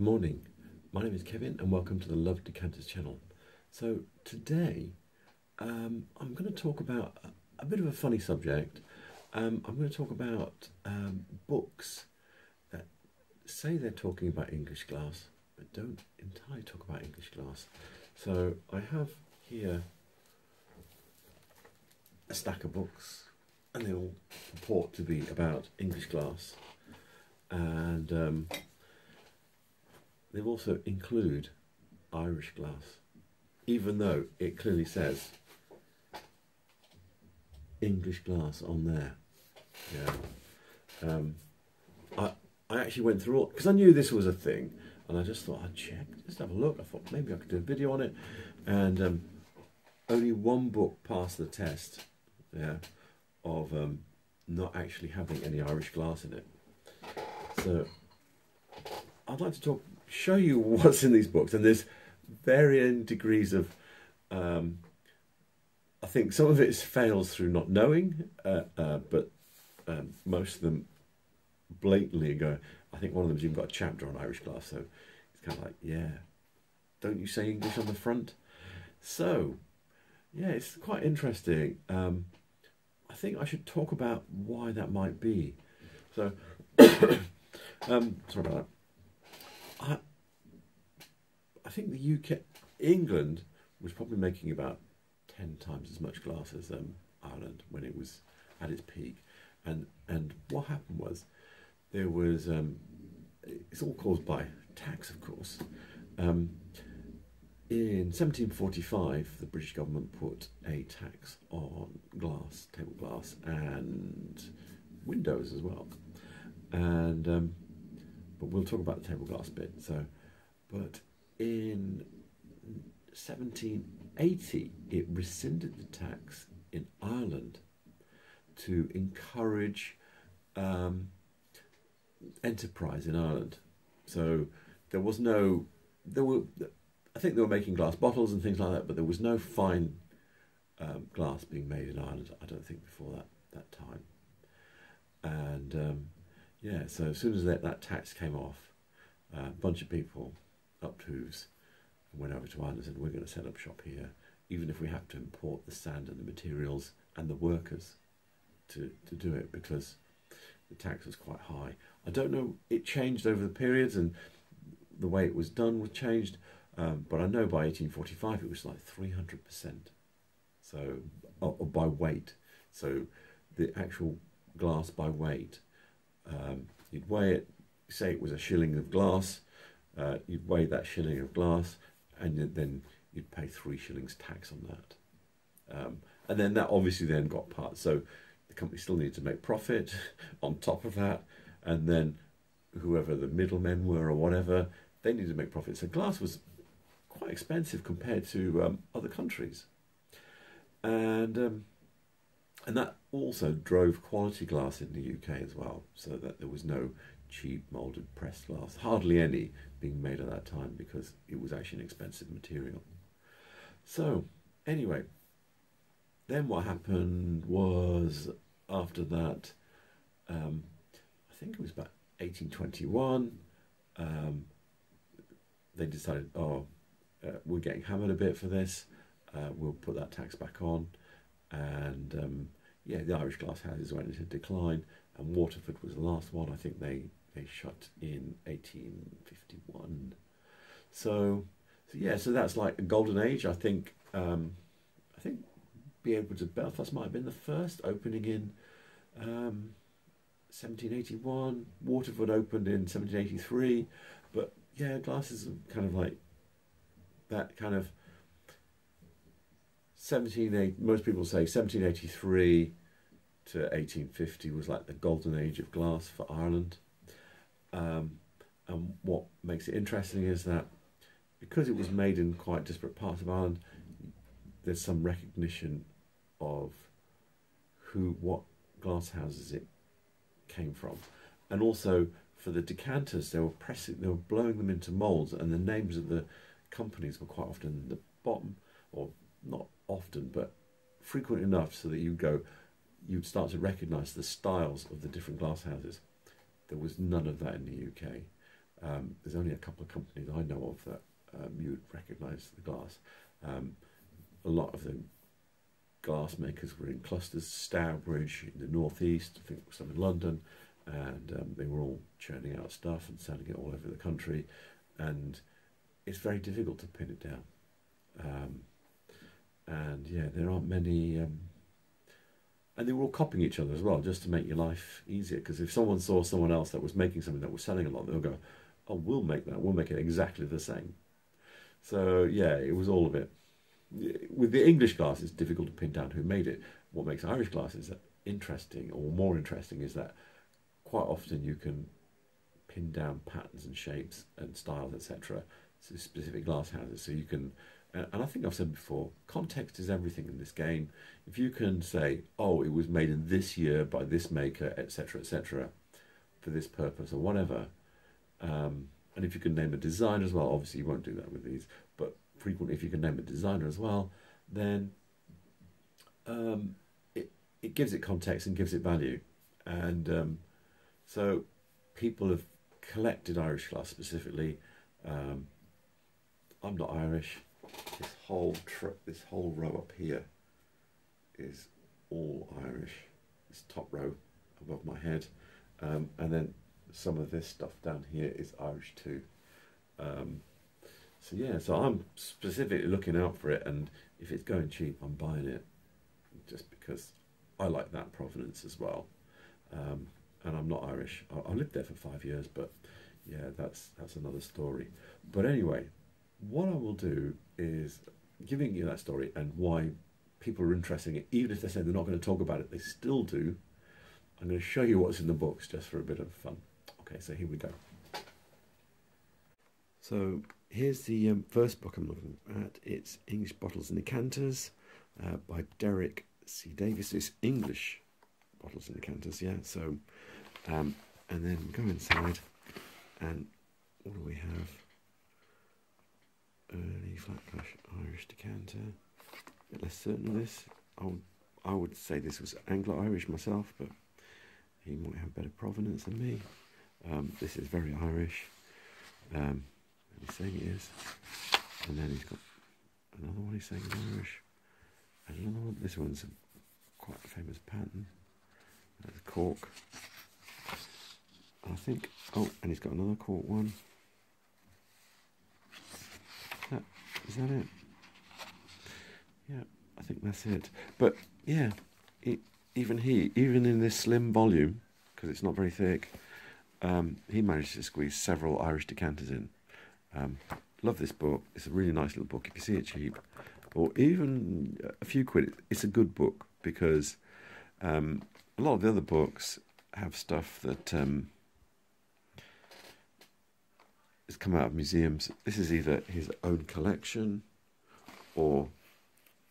Good morning. My name is Kevin, and welcome to the Love Decanters channel. So today, um, I'm going to talk about a, a, bit of a funny subject. Um, I'm going to talk about um, books that say they're talking about English glass, but don't entirely talk about English glass. So I have here a stack of books, and they all purport to be about English glass, and um, they also include Irish glass, even though it clearly says English glass on there. Yeah. Um, I I actually went through all because I knew this was a thing, and I just thought I'd check, just have a look. I thought maybe I could do a video on it, and um, only one book passed the test. Yeah, of um, not actually having any Irish glass in it. So I'd like to talk show you what's in these books, and there's varying degrees of. Um, I think some of it fails through not knowing, uh, uh, but um, most of them blatantly go. I think one of them's even got a chapter on Irish glass, so it's kind of like, yeah, don't you say English on the front? So, yeah, it's quite interesting. Um, I think I should talk about why that might be. So, um, sorry about that. I, I think the UK, England was probably making about 10 times as much glass as um, Ireland when it was at its peak. And, and what happened was there was, um, it's all caused by tax, of course. Um, in 1745, the British government put a tax on glass, table glass, and windows as well. And um, but we'll talk about the table glass bit. So, but in 1780, it rescinded the tax in Ireland to encourage um, enterprise in Ireland. So there was no, there were, I think they were making glass bottles and things like that, but there was no fine um, glass being made in Ireland. I don't think before that that time. And um, yeah, so as soon as that, that tax came off, uh, a bunch of people up hooves and went over to Ireland and said, We're going to set up shop here, even if we have to import the sand and the materials and the workers to, to do it because the tax was quite high. I don't know, it changed over the periods and the way it was done was changed, um, but I know by 1845 it was like 300%. So, by weight. So the actual glass by weight um, you'd weigh it, say it was a shilling of glass, uh, you'd weigh that shilling of glass, and then you'd pay three shillings tax on that. Um, and then that obviously then got part. So the company still needed to make profit on top of that, and then whoever the middlemen were or whatever, they needed to make profit. So glass was quite expensive compared to um, other countries, and um, and that also drove quality glass in the UK as well, so that there was no cheap moulded pressed glass, hardly any being made at that time because it was actually an expensive material. So, anyway, then what happened was after that, um, I think it was about 1821, um, they decided, oh, uh, we're getting hammered a bit for this, uh, we'll put that tax back on and um, yeah, the Irish glass houses went into decline, and Waterford was the last one. I think they they shut in 1851. So, so yeah, so that's like a golden age. I think um, I think able to Belfast might have been the first opening in um, 1781. Waterford opened in 1783, but yeah, glass is kind of like that kind of 17, most people say 1783 to 1850 was like the golden age of glass for Ireland. Um, and what makes it interesting is that because it was made in quite disparate parts of Ireland, there's some recognition of who, what glass houses it came from, and also for the decanters, they were pressing, they were blowing them into molds, and the names of the companies were quite often the bottom, or not often, but frequent enough so that you go, you'd start to recognise the styles of the different glass houses. There was none of that in the UK. Um, there's only a couple of companies I know of that um, you would recognise the glass. Um, a lot of the glass makers were in clusters, Stourbridge in the northeast, I think some in London, and um, they were all churning out stuff and selling it all over the country. And it's very difficult to pin it down. And yeah, there aren't many. Um, and they were all copying each other as well, just to make your life easier. Because if someone saw someone else that was making something that was selling a lot, they'll go, "Oh, we'll make that. We'll make it exactly the same." So yeah, it was all of it. With the English glass, it's difficult to pin down who made it. What makes Irish glasses interesting, or more interesting, is that quite often you can pin down patterns and shapes and styles, etc., to specific glass houses. So you can, and I think I've said before, context is everything in this game. If you can say, oh, it was made in this year by this maker, etc., etc., for this purpose or whatever, um, and if you can name a designer as well, obviously you won't do that with these, but frequently if you can name a designer as well, then um, it, it gives it context and gives it value. And um, so people have collected Irish glass specifically. Um, I'm not Irish. This whole this whole row up here is all Irish. This top row above my head, um, and then some of this stuff down here is Irish too. Um, so yeah, so I'm specifically looking out for it, and if it's going cheap, I'm buying it, just because I like that provenance as well. Um, and I'm not Irish. I, I, lived there for five years, but yeah, that's that's another story. But anyway, what I will do is giving you that story and why people are interested in it, even if they say they're not going to talk about it, they still do. I'm going to show you what's in the books just for a bit of fun. Okay, so here we go. So here's the um, first book I'm looking at. It's English Bottles and Decanters uh, by Derek C. Davis. It's English Bottles and Decanters, yeah. So, um, and then go inside, and what do we have? Early flat flash Irish decanter. A bit less certain of this. I would, I would say this was Anglo Irish myself, but he might have better provenance than me. Um, this is very Irish. Um, he's saying it is. And then he's got another one he's saying is Irish. And another one. This one's quite a famous pattern. That's cork. I think. Oh, and he's got another cork one. Is that it? Yeah, I think that's it. But yeah, it, even he, even in this slim volume, because it's not very thick, um, he managed to squeeze several Irish decanters in. Um, love this book. It's a really nice little book. If you see it cheap, or even a few quid, it's a good book because um, a lot of the other books have stuff that um, has come out of museums. This is either his own collection or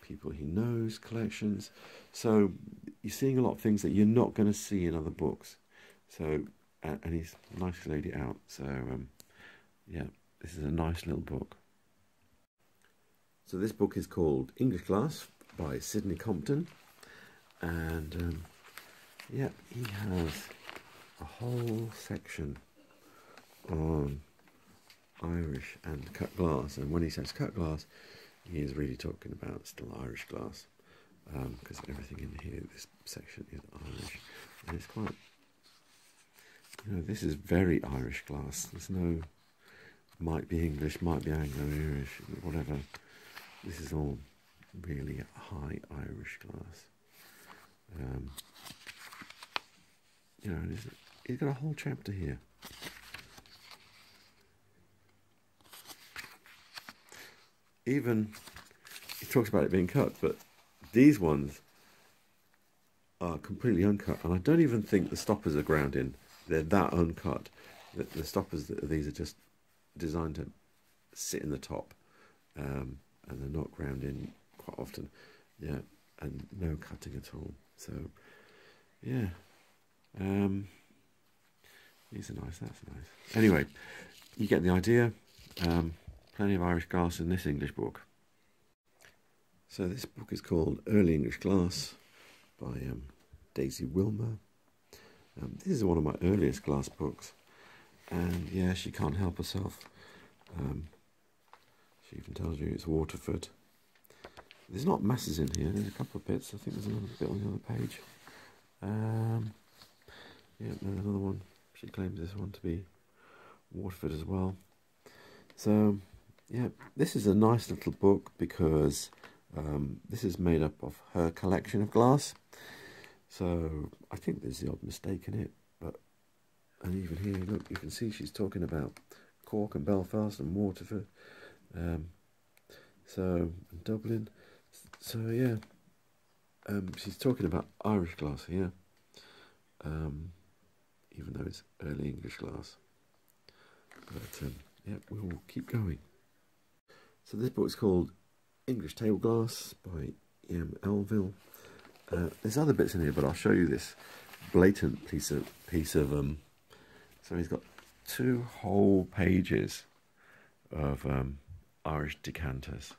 people he knows collections. So you're seeing a lot of things that you're not going to see in other books. So and, he's nicely laid it out. So um, yeah, this is a nice little book. So this book is called English Glass by Sydney Compton, and um, yeah, he has a whole section on Irish and cut glass. And when he says cut glass, he is really talking about still Irish glass because um, everything in here, this section is Irish, and it's quite you know, this is very Irish glass. There's no might be English, might be Anglo-Irish, whatever. This is all really high Irish glass. Um, you know, he's got a whole chapter here. Even he talks about it being cut, but these ones are completely uncut, and I don't even think the stoppers are ground in they're that uncut. The, the stoppers, these are just designed to sit in the top, um, and they're not ground in quite often. Yeah, and no cutting at all. So, yeah, um, these are nice. That's nice. Anyway, you get the idea. Um, plenty of Irish glass in this English book. So this book is called Early English Glass by um, Daisy Wilmer. Um, this is one of my earliest glass books, and yeah, she can't help herself. Um, she even tells you it's Waterford. There's not masses in here. There's a couple of bits. I think there's another bit on the other page. Um, yeah, there's another one. She claims this one to be Waterford as well. So, yeah, this is a nice little book because um, this is made up of her collection of glass. So I think there's the odd mistake in it, but and even here, look, you can see she's talking about Cork and Belfast and Waterford. Um, so Dublin. So yeah, um, she's talking about Irish glass here, um, even though it's early English glass. But um, yeah, we'll keep going. So this book is called English Table Glass by E.M. Elville. Uh, there's other bits in here, but I'll show you this blatant piece of piece of um. So he's got two whole pages of um, Irish decanters,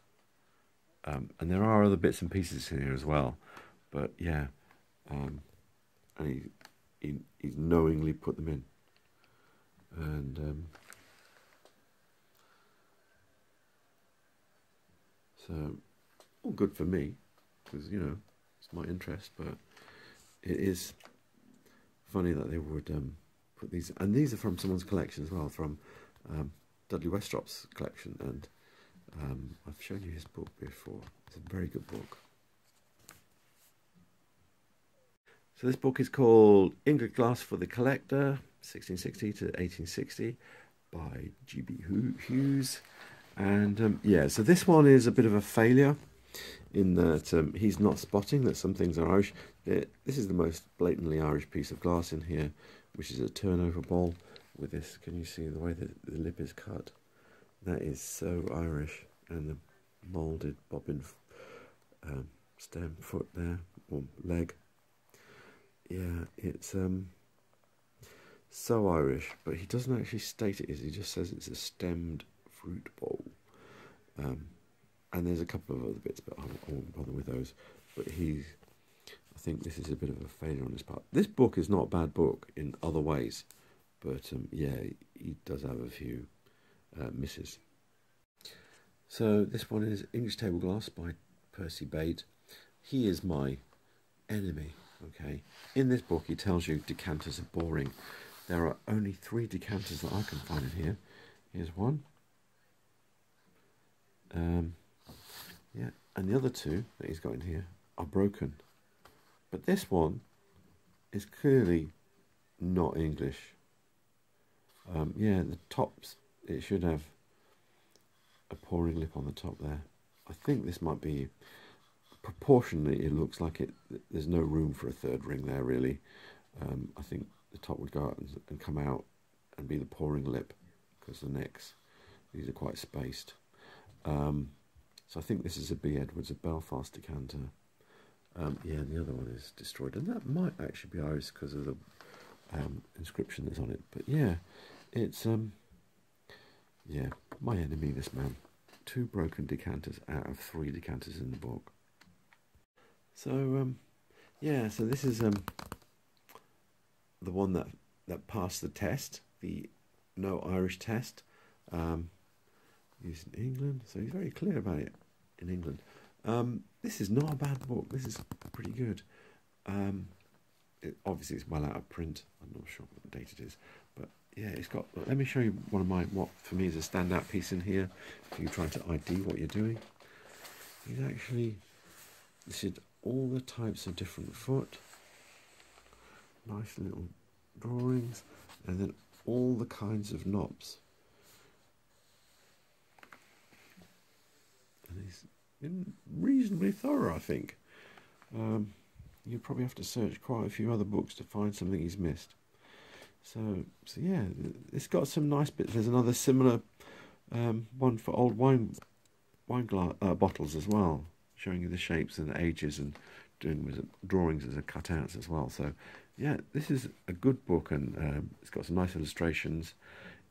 um, and there are other bits and pieces in here as well. But yeah, um, and he, he he's knowingly put them in, and um, all good for me because you know it's my interest, but it is funny that they would um, put these, and these are from someone's collection as well, from um, Dudley Westropp's collection, and um, I've shown you his book before. It's a very good book. So this book is called English Glass for the Collector, 1660 to 1860, by G.B. Hughes. And um, yeah, so this one is a bit of a failure in that um, he's not spotting that some things are Irish. This is the most blatantly Irish piece of glass in here, which is a turnover bowl with this. Can you see the way that the lip is cut? That is so Irish. And the moulded bobbin um, stem foot there, or leg. Yeah, it's um, so Irish, but he doesn't actually state it is. He just says it's a stemmed fruit bowl. Um, and there's a couple of other bits, but I won't bother with those. But he, I think this is a bit of a failure on his part. This book is not a bad book in other ways, but um, yeah, he does have a few uh, misses. So this one is English Table Glass by Percy Bate. He is my enemy. Okay, in this book he tells you decanters are boring. There are only three decanters that I can find in here. Here's one. Um, yeah, and the other two that he's got in here are broken. But this one is clearly not English. Um, yeah, the tops, it should have a pouring lip on the top there. I think this might be, proportionally it looks like it. there's no room for a third ring there really. Um, I think the top would go out and, and come out and be the pouring lip because the necks, these are quite spaced. Um, so I think this is a B. Edwards, a Belfast decanter. Um, yeah, and the other one is destroyed. And that might actually be Irish because of the um, inscription that's on it. But yeah, it's, um, yeah, my enemy, this man. Two broken decanters out of three decanters in the book. So, um, yeah, so this is um, the one that, that passed the test, the no Irish test. Um, used in England, so he's very clear about it in England. Um, this is not a bad book. This is pretty good. Um, it, obviously, it's well out of print. I'm not sure what date it is, but yeah, it's got. Let me show you one of my what for me is a standout piece in here. If you're trying to ID what you're doing, he's actually this is all the types of different foot. Nice little drawings, and then all the kinds of knobs. and he's reasonably thorough, I think. Um, you probably have to search quite a few other books to find something he's missed. So, so yeah, it's got some nice bits. There's another similar um, one for old wine wine uh, bottles as well, showing you the shapes and the ages and doing drawings as a cutouts as well. So, yeah, this is a good book and um, it's got some nice illustrations.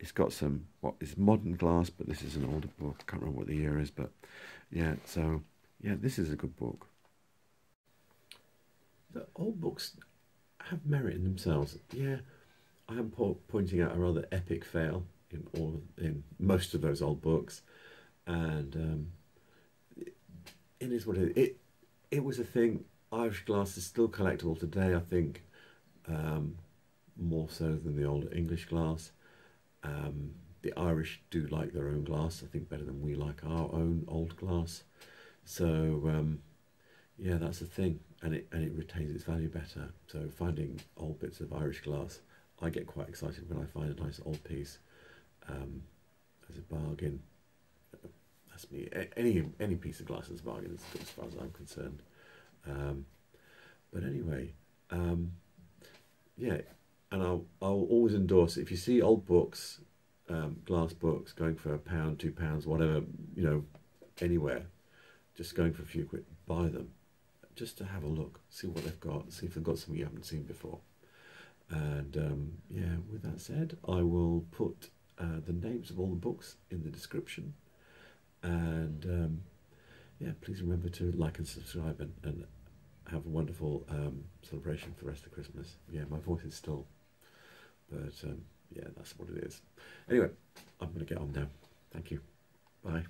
It's got some what is modern glass, but this is an older book. I can't remember what the year is, but yeah. So yeah, this is a good book. The old books have merit in themselves. Yeah, I am po- pointing out a rather epic fail in all in most of those old books, and um, it, it is what it, it it was a thing. Irish glass is still collectible today. I think um, more so than the old English glass. Um, the Irish do like their own glass. I think better than we like our own old glass. So um, yeah, that's the thing, and it and it retains its value better. So finding old bits of Irish glass, I get quite excited when I find a nice old piece um, as a bargain. That's me. Any any piece of glass is a bargain as, as far as I'm concerned. Um, but anyway, um, yeah, and I'll I'll always endorse if you see old books, um, glass books going for a pound, two pounds, whatever you know, anywhere, just going for a few quid, buy them, just to have a look, see what they've got, see if they've got something you haven't seen before. And um, yeah, with that said, I will put uh, the names of all the books in the description. And um, yeah, please remember to like and subscribe and, and have a wonderful um, celebration for the rest of Christmas. Yeah, my voice is still, but um, yeah, that's what it is. Anyway, I'm going to get on now. Thank you. Bye.